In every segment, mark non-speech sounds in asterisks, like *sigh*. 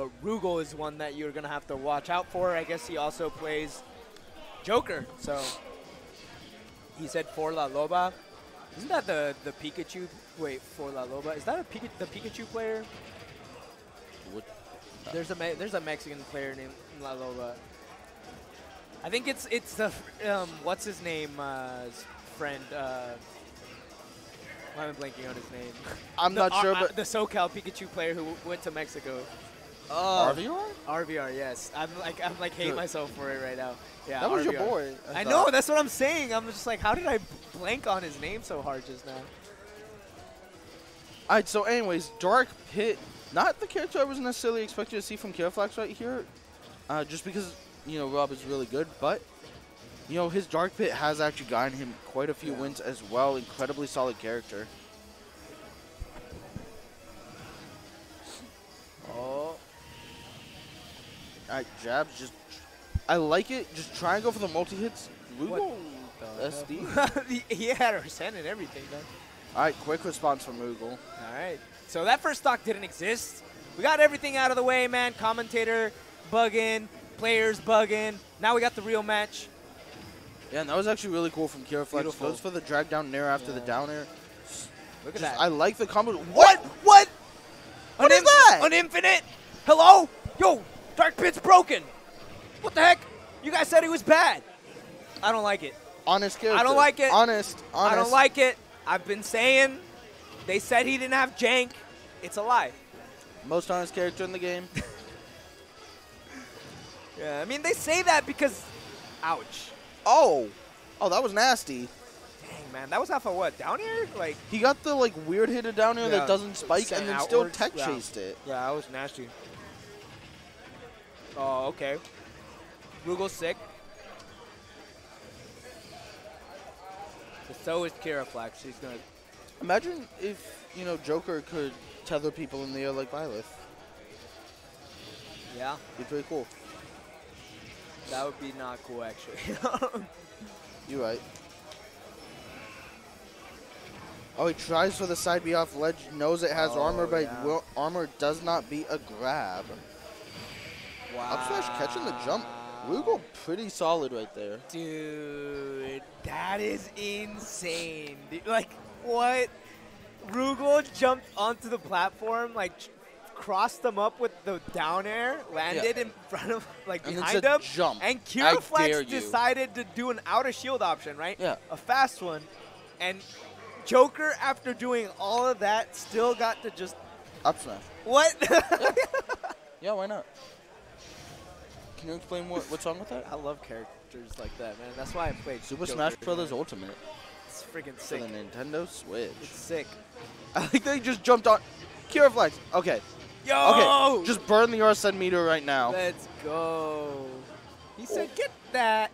But Rugal is one that you're going to have to watch out for. I guess he also plays Joker. So he said for La Loba. Isn't that the, the Pikachu? Wait, for La Loba. Is that a Pika, the Pikachu player? What- There's a Me- there's a Mexican player named La Loba. I think it's it's the um what's his name uh, his friend uh, why am I blanking on his name? I'm The- not sure, uh, uh, but the SoCal Pikachu player who w- went to Mexico. RVR? RVR, yes. I'm like I'm like Good. myself for it right now. Yeah, That was your boy. I, thought. know, that's what I'm saying. I'm just like, how did I blank on his name so hard just now? Alright, so anyways, Dark Pit, not the character I was necessarily expecting to see from Kiraflax right here, uh, just because, you know, Rob is really good, but, you know, his Dark Pit has actually gotten him quite a few Yeah. wins as well. Incredibly solid character. Alright, jabs, just, I like it. Just try and go for the multi-hits. Rugal, SD. *laughs* he, had her send and everything, man. Alright, quick response from Rugal. All right. So that first stock didn't exist. We got everything out of the way, man. Commentator bugging, players bugging. Now we got the real match. Yeah, and that was actually really cool from Kiraflax. Beautiful. Goes for the drag down nair after the down air. Look at Just- that. I like the combo. what? What? What An is that? An infinite? Hello? Yo, Dark Pit's broken. What the heck? You guys said he was bad. I don't like it. Honest character. I don't like it. Honest. Honest. I don't like it. I've been saying they said he didn't have jank. It's a lie. Most honest character in the game. *laughs* Yeah, I mean they say that because, ouch. Oh. Oh, that was nasty. Dang man, that was off of what down here? Like He got the like weird hitter down there Yeah, that doesn't spike and then still outwards. tech Yeah. chased it. Yeah, that was nasty. Oh, okay. Rugal's sick. So is Kiraflax. She's gonna. Imagine if, you know, Joker could tether people in the air like Byleth. Yeah, Be pretty cool. that would be not cool actually. *laughs* You're right. Oh, he tries for the side B off ledge, knows it has Oh, armor, but yeah. armor does not beat a grab. Wow. Up smash catching the jump. Rugal pretty solid right there. Dude, that is insane. Dude, Like, what? Rugal jumped onto the platform, like, crossed them up with the down air, landed in front of, like, And behind them. "Jump. And Kiraflax decided to do an outer shield option, right? Yeah. A fast one. And Joker, after doing all of that, still got to just. Up smash. What? Yeah, *laughs* why not? Can you explain what, what's wrong with that? I love characters like that, man. That's why I played Super Joker, Smash Brothers man. Ultimate It's freaking sick. for the Nintendo Switch. It's sick. *laughs* I think they just jumped on. Kiraflax. Okay. Yo! Okay. Just burn the Arsene meter right now. Let's go. He said, oh. get that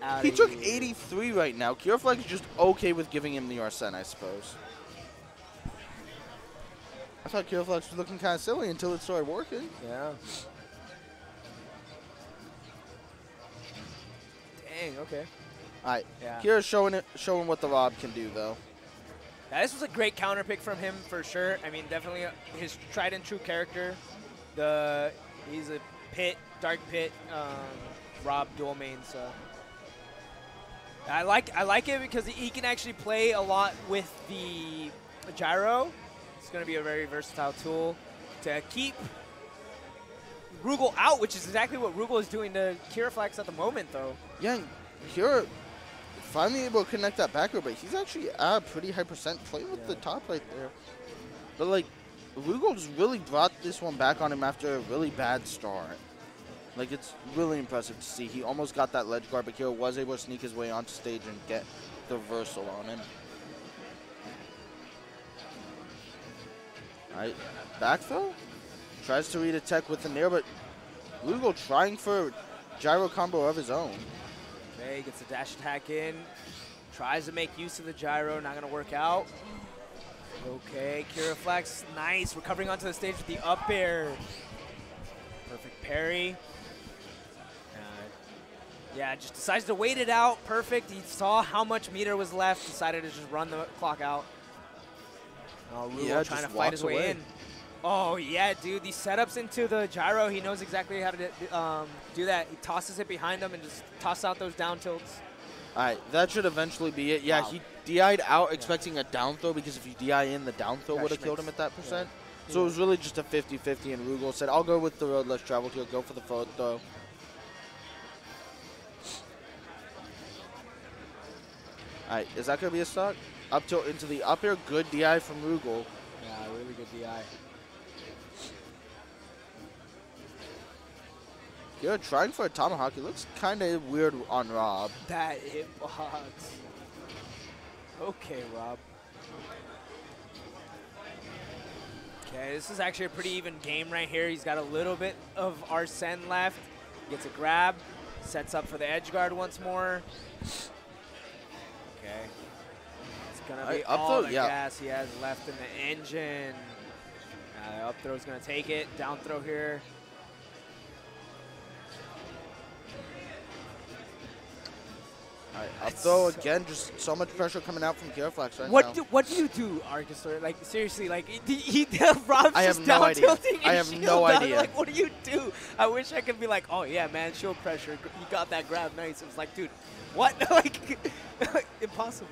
out He took 83 right now. Kiraflax is just okay with giving him the Arsene, I suppose. I thought Kiraflax was looking kind of silly until it started working. Yeah. Okay. All right. Yeah. Kira's showing it, showing what the Rob can do, though. Now, this was a great counter pick from him for sure. I mean, definitely uh, his tried and true character. The he's a pit, dark pit, um, Rob dual main. So I like I like it because he can actually play a lot with the gyro. It's going to be a very versatile tool to keep Rugal out, which is exactly what Rugal is doing to Kiraflax at the moment, though. Yeah, Kira finally able to connect that backer, but he's actually at a pretty high percent playing with Yeah. the top right there. But like, just really brought this one back on him after a really bad start. Like it's really impressive to see. He almost got that ledge guard, but Kira was able to sneak his way onto stage and get the reversal on him. Alright, back throw. Tries to read a tech with the nair, but Rugal trying for gyro combo of his own. Gets the dash attack in. Tries to make use of the gyro, not gonna work out. Okay, Kiraflax, nice. Recovering onto the stage with the up air. Perfect parry. Uh, yeah, just decides to wait it out. Perfect. He saw how much meter was left, decided to just run the clock out. Oh, Rugal Yeah, trying to fight his way away. in. Oh, yeah, dude. These setups into the gyro, he knows exactly how to um, do that. He tosses it behind him and just tosses out those down tilts. All right, that should eventually be it. Yeah, Wow. he DI'd out expecting a down throw because if you DI in, the down throw would have killed him at that yeah. percent. So it was really just a 50-50, and Rugal said, I'll go with the road less traveled here, go for the forward throw. All right, is that going to be a stock? Up tilt into the up air, good DI from Rugal. Yeah, really good DI. Good, trying for a tomahawk. It looks kind of weird on Rob. That hitbox. Okay, Rob. Okay, this is actually a pretty even game right here. He's got a little bit of Arsene left. Gets a grab, sets up for the edge guard once more. Okay. It's gonna Alright, be up all throw, the yeah. gas he has left in the engine. Uh, up throw's gonna take it. Down throw here. All right, up That's throw so- again. Just so much pressure coming out from Kiraflax right What now. do what do you do, Arcusor? Like seriously, like he, he *laughs* Rob's I just no down idea. tilting I his have shield no down. idea. Like what do you do? I wish I could be like, oh yeah, man, shield pressure. You got that grab, nice. It was like, dude, what? *laughs* like *laughs* impossible.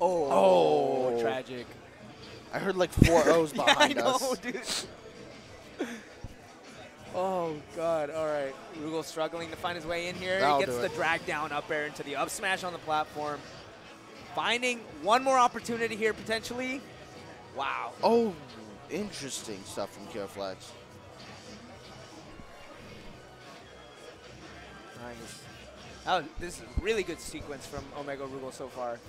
Oh, Oh. tragic. I heard like four O's yeah, behind I know, us. dude. Oh god! All right, Rugal struggling to find his way in here. That'll he gets the it. drag down up air into the up smash on the platform. Finding one more opportunity here potentially. Wow. Oh, interesting stuff from Kiraflax. Nice. Oh, this is a really good sequence from Omega Rugal so far.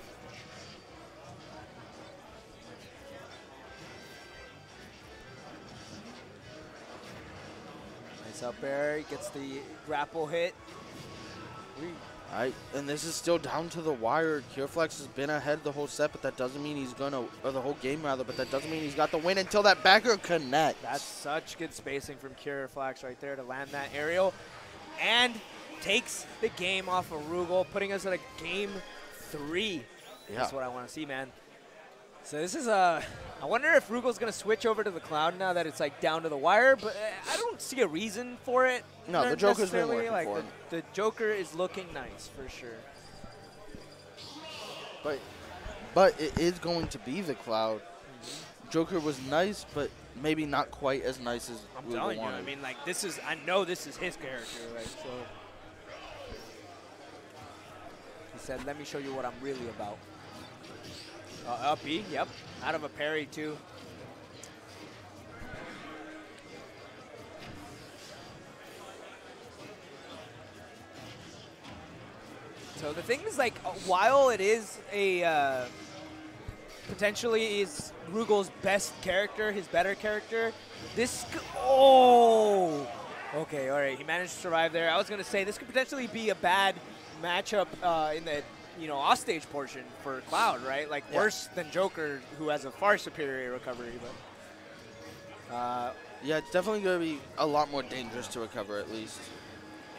Nice up air. Gets the grapple hit. All right, and this is still down to the wire. Kiraflax has been ahead the whole set, but that doesn't mean he's gonna, or the whole game rather, but that doesn't mean he's got the win until that backer connects. That's such good spacing from Kira Flax right there to land that aerial. And takes the game off of Rugal, putting us at a game three. Yeah. That's what I want to see, man. So this is a. I wonder if Rugal's going to switch over to the cloud now that it's like down to the wire, but uh, I don't see a reason for it. No, the Joker's been working like for the, the Joker is looking nice for sure. But, but it is going to be the cloud. Joker was nice, but maybe not quite as nice as I'm telling you. I mean, like this is. I know this is his character, right? So he said, "Let me show you what I'm really about." Uh, up B, yep, out of a parry too. So the thing is, like, uh, while it is a uh, potentially is Rugal's best character, his better character, this oh, okay, all right, he managed to survive there. I was gonna say this could potentially be a bad matchup uh, in the you know offstage portion for Cloud, right? Like Yeah. worse than Joker, who has a far superior recovery, but. Uh, yeah, it's definitely going to be a lot more dangerous to recover at least.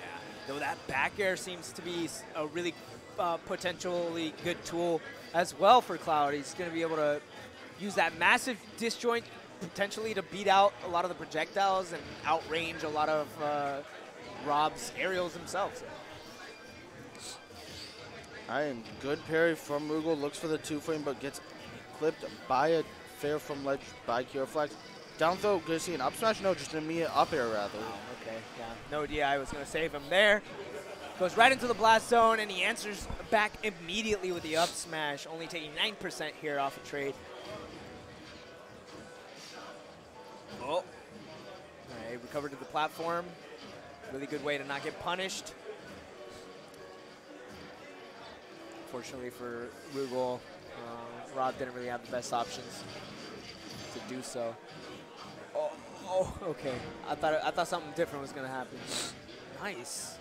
Yeah, though that back air seems to be a really uh, potentially good tool as well for Cloud. He's going to be able to use that massive disjoint potentially to beat out a lot of the projectiles and outrange a lot of uh, Rob's aerials themselves. Right, and good parry from Rugal. Looks for the two frame, but gets clipped by a fair from ledge by Flax. Down throw, gonna see an up smash? No, just an immediate up air rather. Oh, okay, yeah. No DI was going to save him there. Goes right into the blast zone, and he answers back immediately with the up smash, only taking 9% here off a trade. Oh. All right, recovered to the platform. Really good way to not get punished. Fortunately for Rugal, uh, Rob didn't really have the best options to do so. Oh, oh, okay. I thought I thought something different was gonna happen. Nice.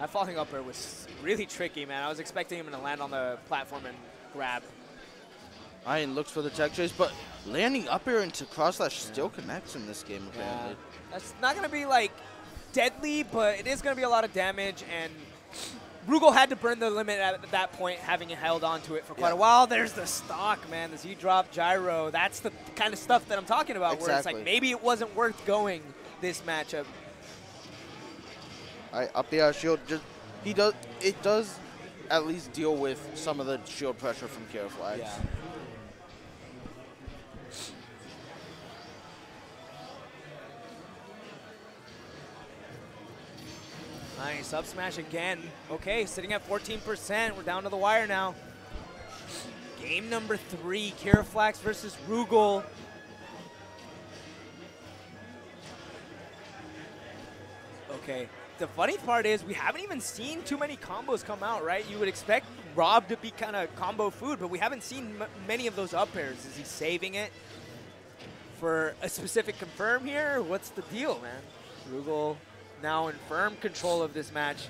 That falling up air was really tricky, man. I was expecting him to land on the platform and grab. Iron looks for the tech chase, but landing up air into cross slash still connects in this game Yeah. apparently. That's not gonna be like deadly, but it is gonna be a lot of damage and Rugal had to burn the limit at that point, having held on to it for quite Yeah. a while. There's the stock, man. The Z drop gyro. That's the kind of stuff that I'm talking about. exactly. Where it's like maybe it wasn't worth going this matchup. All right, up the air shield. Just he does. It does at least deal with some of the shield pressure from Kiraflax. Nice up smash again. Okay, sitting at 14%. We're down to the wire now. Game number three, Kira Flax versus Rugal. Okay. The funny part is we haven't even seen too many combos come out, right? You would expect Rob to be kind of combo food, but we haven't seen many of those up airs. Is he saving it for a specific confirm here? What's the deal, man? Rugal now in firm control of this match.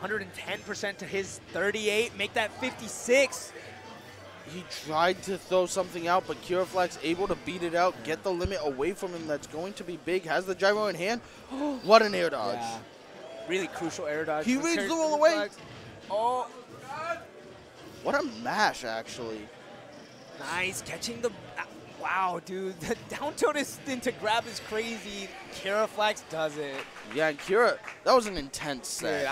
110% to his 38. Make that 56. He tried to throw something out, but Flax able to beat it out, get the limit away from him. That's going to be big. Has the gyro in hand. *gasps* what an air dodge. Yeah. Really crucial air dodge. He reads the roll away. Oh, What a mash, actually. nice. Catching the. Wow, dude. The *laughs* down tilt is into grab is crazy. Kira Flax does it. Yeah, Kira, that was an intense set. Dude,